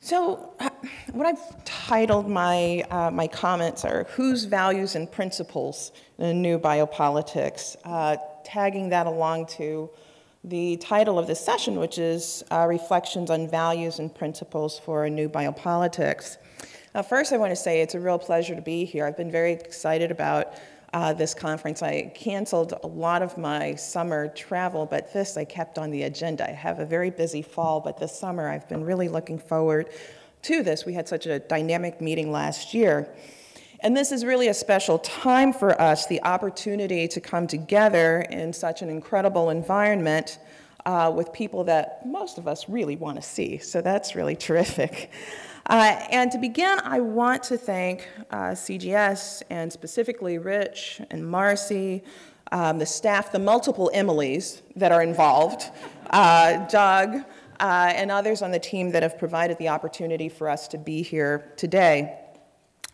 So, uh, what I've titled my, uh, my comments are Whose Values and Principles in a New Biopolitics, uh, tagging that along to the title of this session, which is uh, Reflections on Values and Principles for a New Biopolitics. first, I want to say it's a real pleasure to be here. I've been very excited about uh, this conference. I canceled a lot of my summer travel, but this I kept on the agenda. I have a very busy fall, but this summer I've been really looking forward to this. We had such a dynamic meeting last year. And this is really a special time for us, the opportunity to come together in such an incredible environment uh, with people that most of us really want to see. So that's really terrific. Uh, and to begin, I want to thank uh, CGS and specifically Rich and Marcy, um, the staff, the multiple Emilys that are involved, uh, Doug, uh, and others on the team that have provided the opportunity for us to be here today.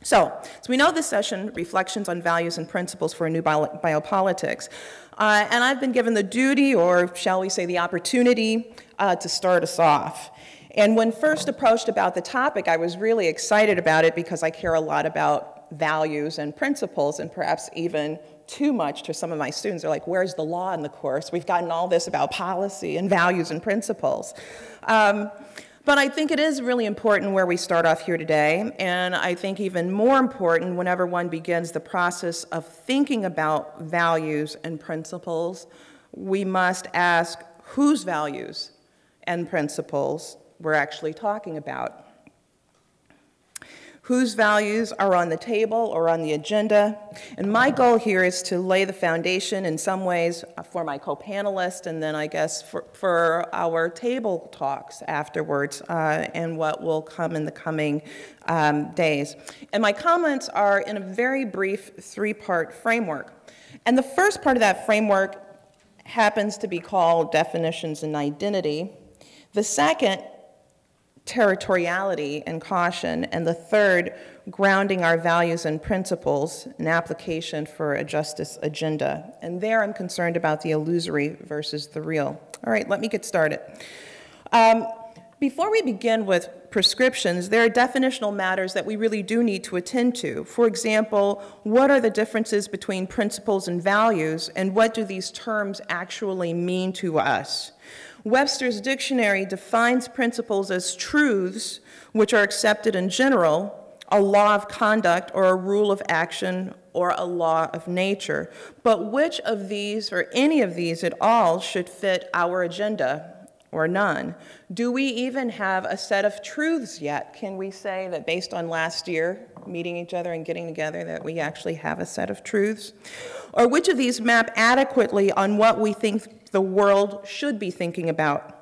So, we know this session, Reflections on Values and Principles for a New Bio Biopolitics. Uh, and I've been given the duty, or shall we say the opportunity, uh, to start us off. And when first approached about the topic, I was really excited about it because I care a lot about values and principles, and perhaps even too much to some of my students. They're like, where's the law in the course? We've gotten all this about policy and values and principles. Um, but I think it is really important where we start off here today, and I think even more important whenever one begins the process of thinking about values and principles, we must ask whose values and principles we're actually talking about. Whose values are on the table or on the agenda? And my goal here is to lay the foundation in some ways for my co-panelists and then I guess for, for our table talks afterwards uh, and what will come in the coming um, days. And my comments are in a very brief three-part framework. And the first part of that framework happens to be called definitions and identity. The second territoriality and caution, and the third, grounding our values and principles, an application for a justice agenda. And there I'm concerned about the illusory versus the real. All right, let me get started. Um, before we begin with prescriptions, there are definitional matters that we really do need to attend to. For example, what are the differences between principles and values, and what do these terms actually mean to us? Webster's dictionary defines principles as truths which are accepted in general, a law of conduct or a rule of action or a law of nature. But which of these or any of these at all should fit our agenda or none? Do we even have a set of truths yet? Can we say that based on last year, meeting each other and getting together, that we actually have a set of truths? Or which of these map adequately on what we think the world should be thinking about.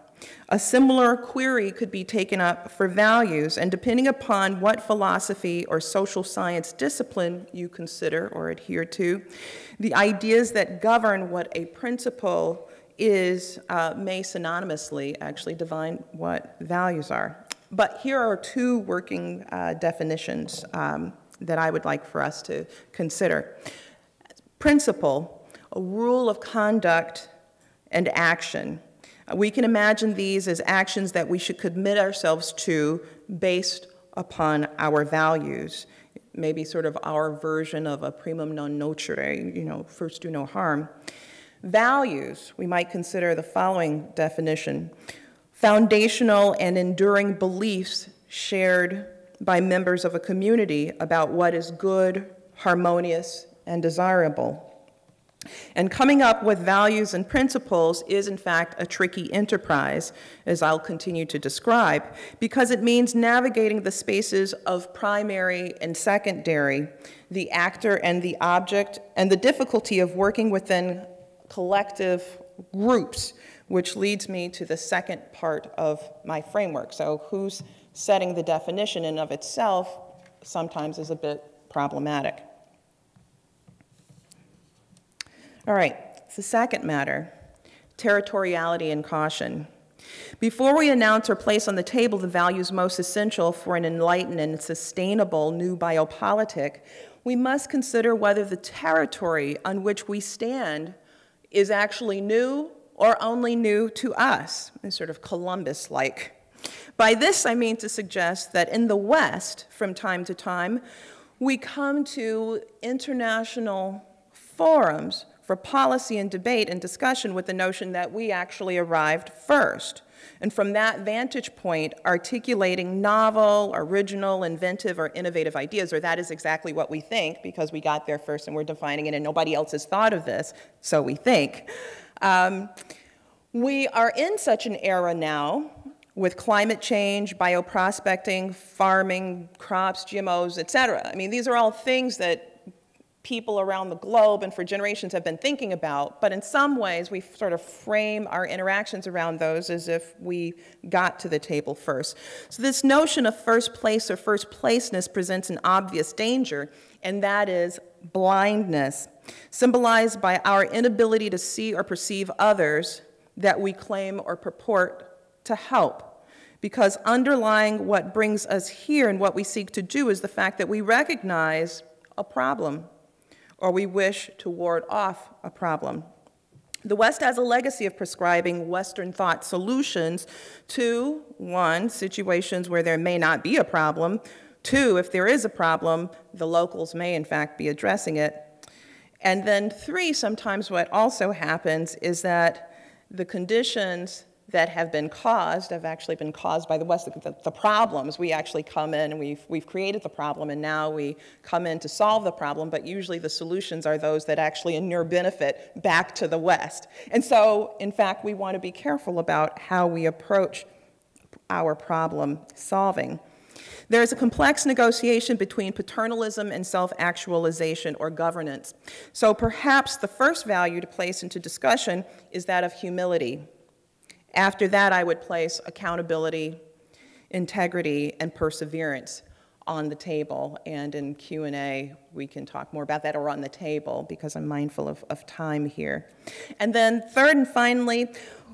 A similar query could be taken up for values, and depending upon what philosophy or social science discipline you consider or adhere to, the ideas that govern what a principle is uh, may synonymously actually define what values are. But here are two working uh, definitions um, that I would like for us to consider. Principle, a rule of conduct and action. Uh, we can imagine these as actions that we should commit ourselves to based upon our values. Maybe sort of our version of a primum non nocere, you know, first do no harm. Values, we might consider the following definition foundational and enduring beliefs shared by members of a community about what is good, harmonious, and desirable. And coming up with values and principles is, in fact, a tricky enterprise, as I'll continue to describe, because it means navigating the spaces of primary and secondary, the actor and the object, and the difficulty of working within collective groups, which leads me to the second part of my framework. So, who's setting the definition in of itself sometimes is a bit problematic. All right, the second matter territoriality and caution. Before we announce or place on the table the values most essential for an enlightened and sustainable new biopolitic, we must consider whether the territory on which we stand is actually new or only new to us, sort of Columbus like. By this, I mean to suggest that in the West, from time to time, we come to international forums for policy and debate and discussion with the notion that we actually arrived first. And from that vantage point, articulating novel, original, inventive, or innovative ideas, or that is exactly what we think because we got there first and we're defining it and nobody else has thought of this, so we think. Um, we are in such an era now with climate change, bioprospecting, farming, crops, GMOs, et cetera. I mean, these are all things that people around the globe and for generations have been thinking about, but in some ways we sort of frame our interactions around those as if we got to the table first. So this notion of first place or first placeness presents an obvious danger, and that is blindness, symbolized by our inability to see or perceive others that we claim or purport to help. Because underlying what brings us here and what we seek to do is the fact that we recognize a problem or we wish to ward off a problem. The West has a legacy of prescribing Western thought solutions to, one, situations where there may not be a problem, two, if there is a problem, the locals may in fact be addressing it, and then three, sometimes what also happens is that the conditions that have been caused have actually been caused by the West. The, the, problems, we actually come in and we've, we've created the problem and now we come in to solve the problem, but usually the solutions are those that actually inure benefit back to the West. And so, in fact, we want to be careful about how we approach our problem solving. There is a complex negotiation between paternalism and self-actualization or governance. So perhaps the first value to place into discussion is that of humility. After that, I would place accountability, integrity, and perseverance on the table. And in Q&A, we can talk more about that or on the table because I'm mindful of, of time here. And then third and finally,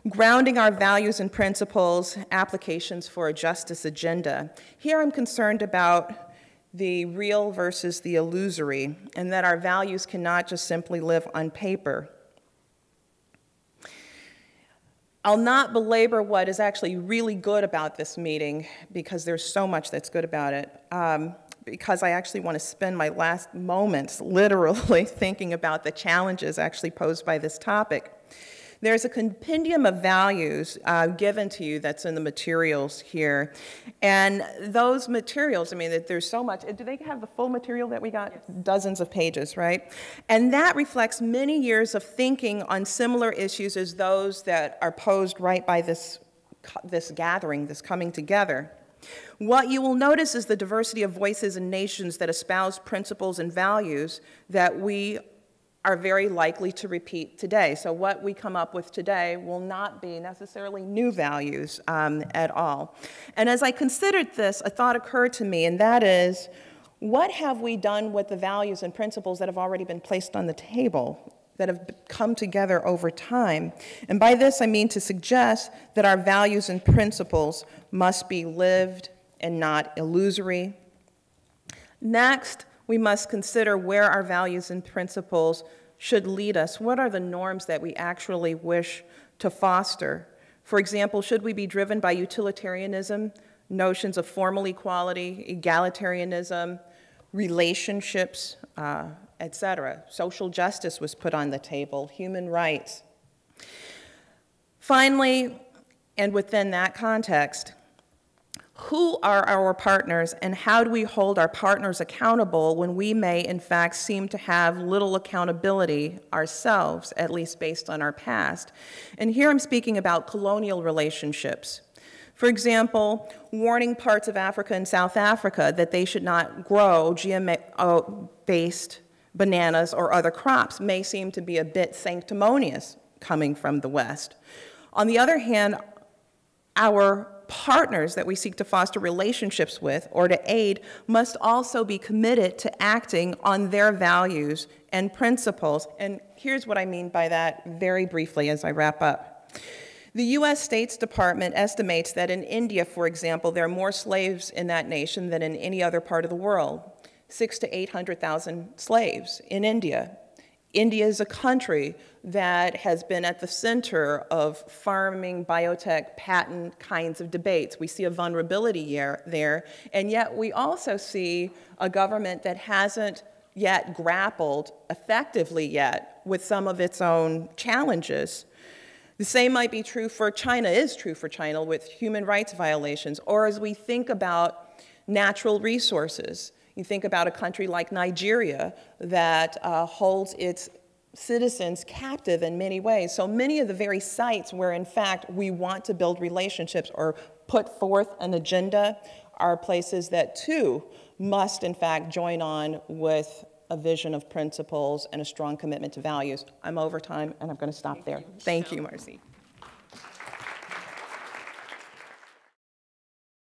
grounding our values and principles, applications for a justice agenda. Here I'm concerned about the real versus the illusory, and that our values cannot just simply live on paper. I'll not belabor what is actually really good about this meeting because there's so much that's good about it. Um, because I actually want to spend my last moments literally thinking about the challenges actually posed by this topic. There's a compendium of values uh, given to you that's in the materials here. And those materials, I mean, there's so much. Do they have the full material that we got? Yes. Dozens of pages, right? And that reflects many years of thinking on similar issues as those that are posed right by this, this gathering, this coming together. What you will notice is the diversity of voices and nations that espouse principles and values that we are very likely to repeat today. So what we come up with today will not be necessarily new values um, at all. And as I considered this, a thought occurred to me, and that is, what have we done with the values and principles that have already been placed on the table? that have come together over time. And by this, I mean to suggest that our values and principles must be lived and not illusory. Next, we must consider where our values and principles should lead us. What are the norms that we actually wish to foster? For example, should we be driven by utilitarianism, notions of formal equality, egalitarianism, relationships, uh, etc.? Social justice was put on the table, human rights. Finally, and within that context, who are our partners and how do we hold our partners accountable when we may in fact seem to have little accountability ourselves, at least based on our past? And here I'm speaking about colonial relationships. For example, warning parts of Africa and South Africa that they should not grow GMO-based bananas or other crops may seem to be a bit sanctimonious coming from the West. On the other hand, our partners that we seek to foster relationships with or to aid must also be committed to acting on their values and principles. And here's what I mean by that very briefly as I wrap up. The US State's Department estimates that in India, for example, there are more slaves in that nation than in any other part of the world. Six to 800,000 slaves in India. India is a country that has been at the center of farming, biotech, patent kinds of debates. We see a vulnerability here, there, and yet we also see a government that hasn't yet grappled effectively yet with some of its own challenges. The same might be true for China, is true for China with human rights violations, or as we think about natural resources. You think about a country like Nigeria that uh, holds its citizens captive in many ways. So many of the very sites where, in fact, we want to build relationships or put forth an agenda are places that, too, must, in fact, join on with a vision of principles and a strong commitment to values. I'm over time, and I'm going to stop there. Thank you, Marcy.